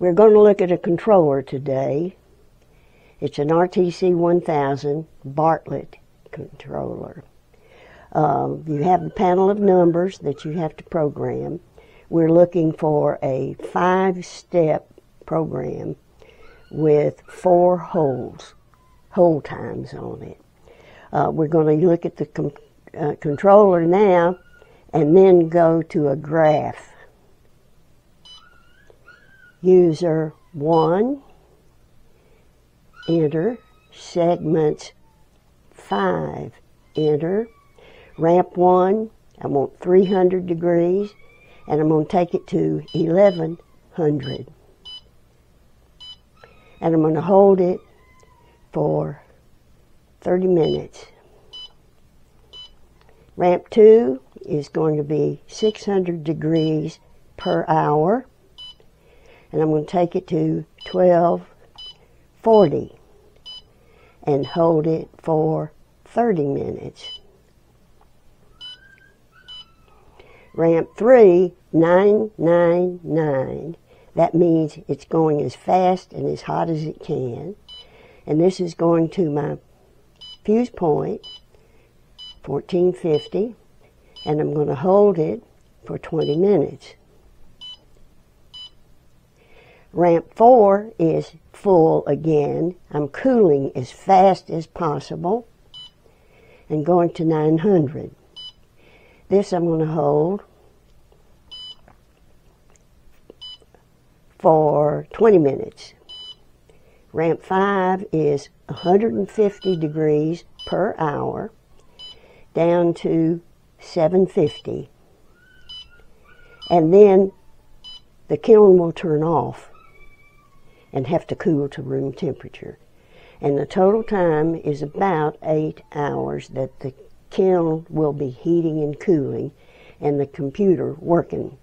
We're going to look at a controller today. It's an RTC 1000 Bartlett controller. Um, you have a panel of numbers that you have to program. We're looking for a five-step program with four holes, hole times on it. Uh, we're going to look at the uh, controller now and then go to a graph. User 1, enter, segments 5, enter, ramp 1, I want 300 degrees, and I'm going to take it to 1100. And I'm going to hold it for 30 minutes. Ramp 2 is going to be 600 degrees per hour. And I'm going to take it to 1240 and hold it for 30 minutes. Ramp 3, 999. That means it's going as fast and as hot as it can. And this is going to my fuse point, 1450, and I'm going to hold it for 20 minutes. Ramp 4 is full again. I'm cooling as fast as possible and going to 900. This I'm going to hold for 20 minutes. Ramp 5 is 150 degrees per hour down to 750. And then the kiln will turn off and have to cool to room temperature. And the total time is about eight hours that the kiln will be heating and cooling and the computer working.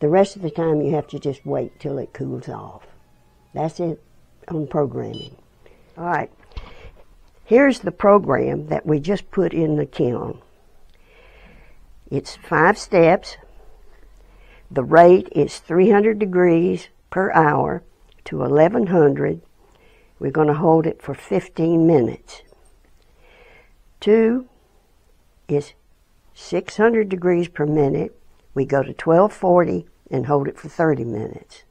The rest of the time you have to just wait till it cools off. That's it on programming. All right. Here's the program that we just put in the kiln. It's five steps. The rate is 300 degrees per hour to 1100. We're going to hold it for 15 minutes. Two is 600 degrees per minute. We go to 1240 and hold it for 30 minutes.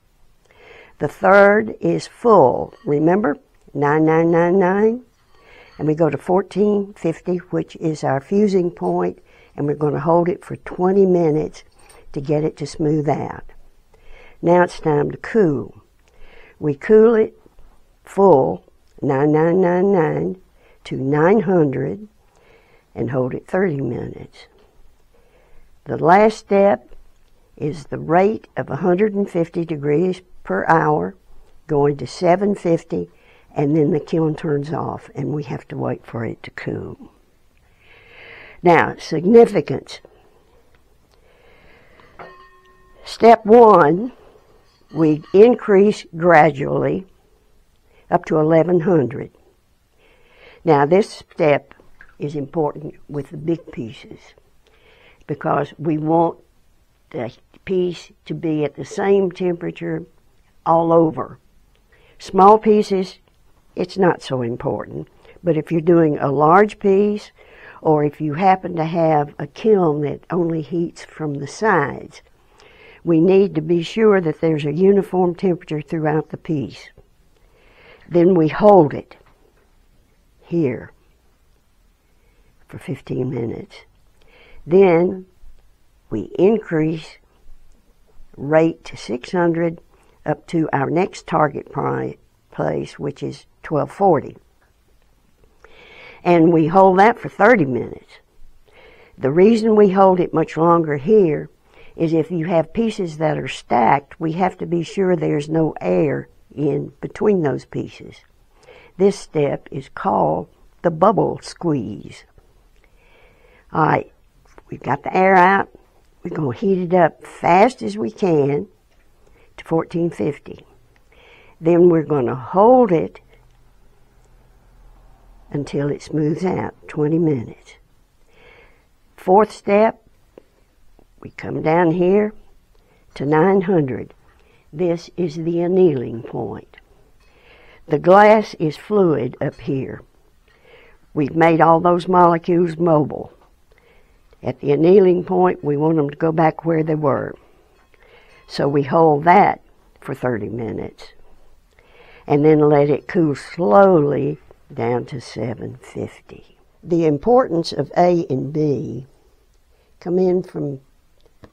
The third is full. Remember? 9999. And we go to 1450, which is our fusing point, and we're going to hold it for 20 minutes to get it to smooth out. Now it's time to cool. We cool it full, 9999, to 900 and hold it 30 minutes. The last step is the rate of 150 degrees per hour going to 750 and then the kiln turns off and we have to wait for it to cool. Now, significance. Step one, we increase gradually up to 1100. Now, this step is important with the big pieces because we want the piece to be at the same temperature all over. Small pieces, it's not so important. But if you're doing a large piece, or if you happen to have a kiln that only heats from the sides, we need to be sure that there's a uniform temperature throughout the piece. Then we hold it here for 15 minutes. Then we increase rate to 600 up to our next target place, which is 1240. And we hold that for 30 minutes. The reason we hold it much longer here is if you have pieces that are stacked, we have to be sure there's no air in between those pieces. This step is called the bubble squeeze. All right, we've got the air out. We're going to heat it up fast as we can to 1450. Then we're going to hold it until it smooths out, 20 minutes. Fourth step, we come down here to 900. This is the annealing point. The glass is fluid up here. We've made all those molecules mobile. At the annealing point, we want them to go back where they were. So we hold that for 30 minutes and then let it cool slowly down to 750. The importance of A and B come in from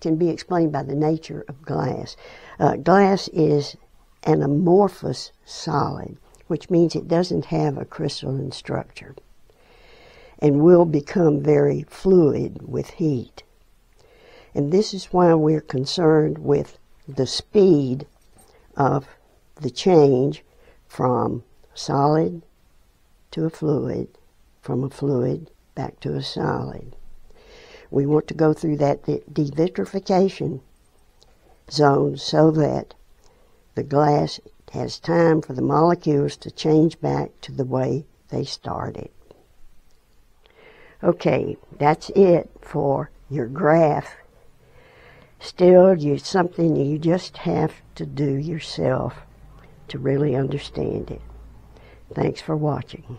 can be explained by the nature of glass. Uh, glass is an amorphous solid, which means it doesn't have a crystalline structure and will become very fluid with heat. And this is why we're concerned with the speed of the change from solid to a fluid, from a fluid back to a solid. We want to go through that devitrification zone so that the glass has time for the molecules to change back to the way they started. Okay, that's it for your graph. Still, it's something you just have to do yourself to really understand it. Thanks for watching.